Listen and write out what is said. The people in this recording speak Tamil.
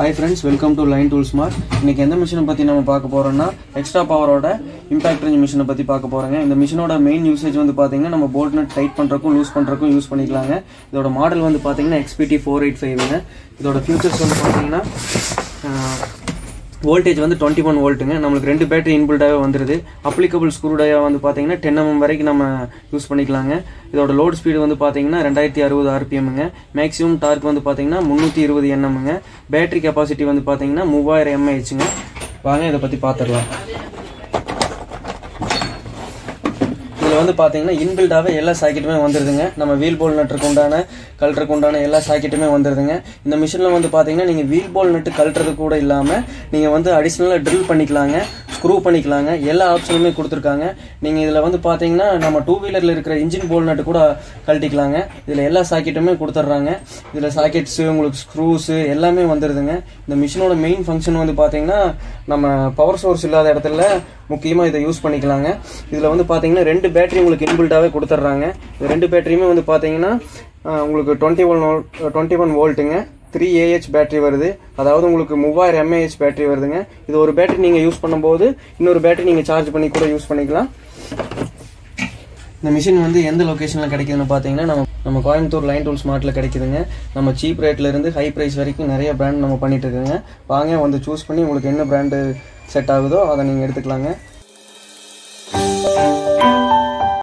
Hi friends welcome to line tool smart இன்னைக்கு எந்த மிஷினை பற்றி நம்ம பார்க்க போகிறோம்னா எக்ஸ்ட்ரா பவரோட இம்பாக்ட் ரேஞ்ச் மிஷினை பற்றி பார்க்க போகிறோங்க இந்த மிஷினோட மெயின் யூசேஜ் வந்து பார்த்தீங்கன்னா நம்ம போல்ட் நட் டைட் பண்ணுறக்கும் லூஸ் பண்ணுறக்கும் யூஸ் பண்ணிக்கலாங்க. இதோட மாடல் வந்து பார்த்தீங்கன்னா எக்ஸ்பிடி ஃபோர் எயிட் ஃபைவ்ங்க இதோட ஃபியூச்சர்ஸ் வந்து பார்த்தீங்கன்னா வோல்டேஜ் வந்து டுவெண்ட்டி ஒன் வோல்ட்டுங்க நம்மளுக்கு ரெண்டு பேட்டரி இன்புல்டாகவே வந்துருது. அப்ளிகபிள் ஸ்க்ரூ வந்து பார்த்தீங்கன்னா டென் எம்எம் mm வரைக்கும் நம்ம யூஸ் பண்ணிக்கலாங்க. இதோட லோட் ஸ்பீடு வந்து பார்த்தீங்கன்னா ரெண்டாயிரத்தி அறுபது ஆர்பிஎம்ங்க மேக்ஸிமம் டார்க் வந்து பார்த்தீங்கன்னா முந்நூற்றி இருபது என்எம்ங்க பேட்டரி கெப்பாசிட்டி வந்து பார்த்தீங்கன்னா மூவாயிரம் எம்ஏஹெச்சுங்க வாங்க இதை பற்றி பார்த்துடலாம் இதில் வந்து பார்த்தீங்கன்னா இன்பில்டாகவே எல்லா சாக்கெட்டுமே வந்துருதுங்க. நம்ம வீல் போல் நட்டுக்கு உண்டான கழட்டுறக்கு உண்டான எல்லா சாக்கெட்டுமே வந்துருதுங்க. இந்த மிஷினில் வந்து பார்த்தீங்கன்னா நீங்கள் வீல் போல் நட்டு கழட்டுறது கூட இல்லாமல் நீங்கள் வந்து அடிஷ்னலாக ட்ரில் பண்ணிக்கலாங்க. ஸ்க்ரூ பண்ணிக்கலாங்க. எல்லா ஆப்ஷனுமே கொடுத்துருக்காங்க. நீங்கள் இதில் வந்து பார்த்தீங்கன்னா நம்ம டூ வீலரில் இருக்கிற இன்ஜின் போல் நட்டு கூட கழட்டிக்கலாங்க. இதில் எல்லா சாக்கெட்டுமே கொடுத்துட்றாங்க. இதில் சாக்கெட்ஸு உங்களுக்கு ஸ்க்ரூஸு எல்லாமே வந்துடுதுங்க இந்த மிஷினோட மெயின் ஃபங்க்ஷன் வந்து பார்த்தீங்கன்னா நம்ம பவர் சோர்ஸ் இல்லாத இடத்துல முக்கியமாக இதை யூஸ் பண்ணிக்கலாங்க. இதில் வந்து பார்த்தீங்கன்னா ரெண்டு பேட்டரி உங்களுக்கு இன்பில்டாகவே கொடுத்துட்றாங்க. இந்த ரெண்டு பேட்டரியுமே வந்து பார்த்தீங்கன்னா உங்களுக்கு டுவெண்ட்டி ஒன் டுவெண்ட்டி ஒன் வோல்ட்டுங்க த்ரீ ஏஹெச் பேட்டரி வருது. அதாவது உங்களுக்கு மூவாயிரம் எம்ஏஹெச் பேட்டரி வருதுங்க. இது ஒரு பேட்டரி நீங்கள் யூஸ் பண்ணும்போது இன்னொரு பேட்டரி நீங்கள் சார்ஜ் பண்ணி கூட யூஸ் பண்ணிக்கலாம். இந்த மிஷின் வந்து எந்த லொக்கேஷனில் கிடைக்குதுன்னு பார்த்தீங்கன்னா நம்ம நம்ம கோயம்புத்தூர் லைன் டூல் ஸ்மார்ட்டில் கிடைக்குதுங்க. நம்ம சீப் ரேட்லேருந்து ஹை ப்ரைஸ் வரைக்கும் நிறைய பிராண்ட் நம்ம பண்ணிட்டு இருக்கோங்க. வாங்க வந்து சூஸ் பண்ணி உங்களுக்கு என்ன பிராண்டு செட் ஆகுதோ அதை நீங்கள் எடுத்துக்கலாங்க.